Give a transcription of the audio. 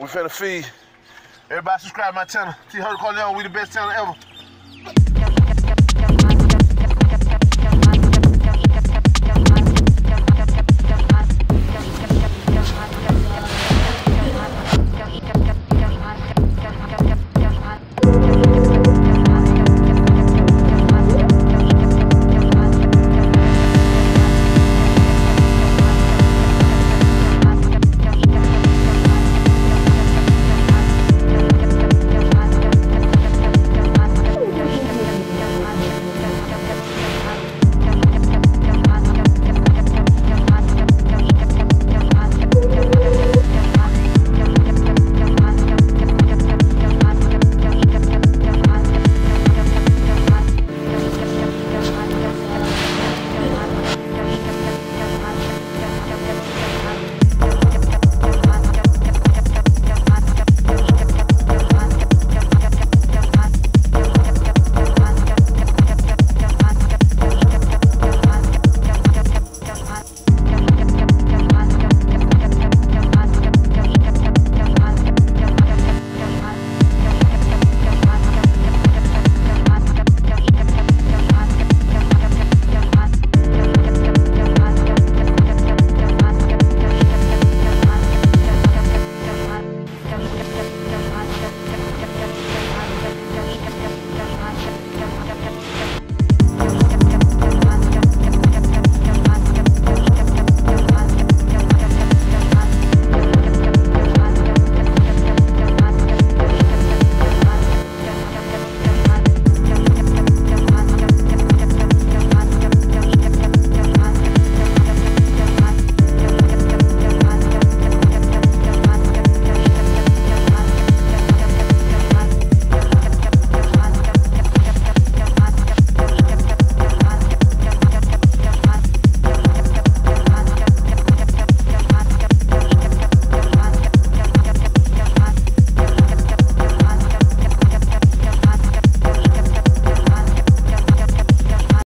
We finna feed. Everybody subscribe my channel. T Hurt Corleone, we the best channel ever.